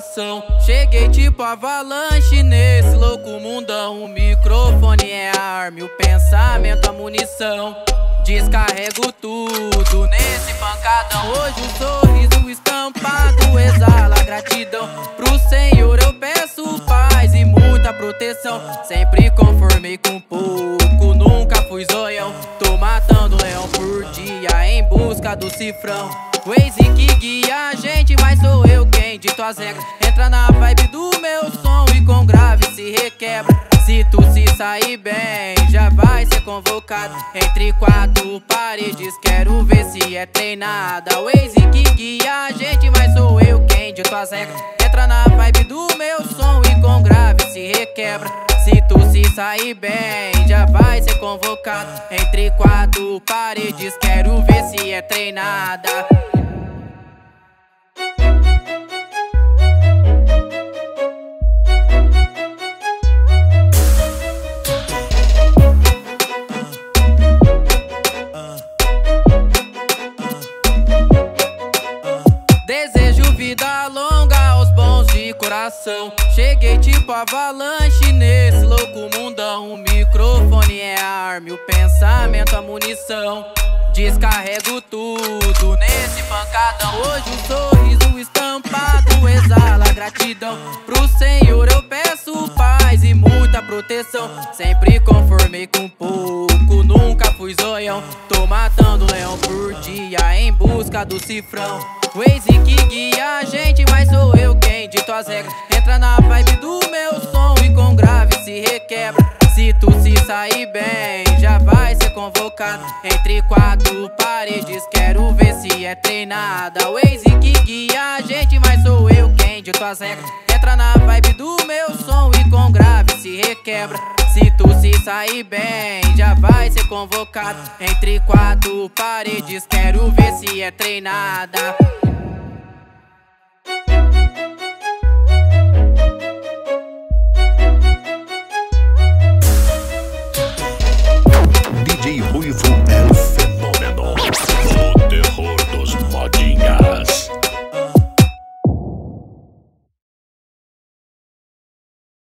Coração. Cheguei tipo avalanche nesse louco mundão. O microfone é a arma, o pensamento a munição. Descarrego tudo nesse pancadão. Hoje o sorriso estampado exala gratidão. Pro Senhor eu peço paz e muita proteção. Sempre conformei com pouco, nunca fui zoião. Tô matando leão por dia em busca do cifrão. Waze que guia a gente, mas sou eu quem dito as regras. Entra na vibe do meu som e com grave se requebra. Se tu se sair bem, já vai ser convocado. Entre quatro paredes, quero ver se é treinada. Waze que guia a gente, mas sou eu quem dito as regras. Entra na vibe do meu som e com grave se requebra. Se tu se sair bem, já vai ser convocado. Entre quatro paredes, quero ver se é treinada. Desejo vida longa coração. Cheguei tipo avalanche nesse louco mundão. O microfone é a arma, o pensamento a munição. Descarrego tudo nesse pancadão. Hoje um sorriso estampado exala gratidão. Pro Senhor eu peço paz e muita proteção. Sempre conformei com pouco, nunca fui zoião. Tô matando leão por dia em busca do cifrão. Waze que guia a gente, mas sou eu quem dito as regras. Entra na vibe do meu som e com grave se requebra. Se tu se sair bem, já vai ser convocado. Entre quatro paredes, quero ver se é treinada. Waze que guia a gente, mas sou eu quem dito as regras. Entra na vibe do meu som e com grave se requebra. Se tu se sair bem, já vai ser convocado. Entre quatro paredes, quero ver se é treinada.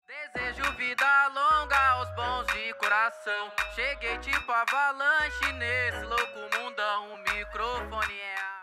Desejo vida longa aos bons de coração. Cheguei tipo avalanche nesse louco mundão. O microfone é a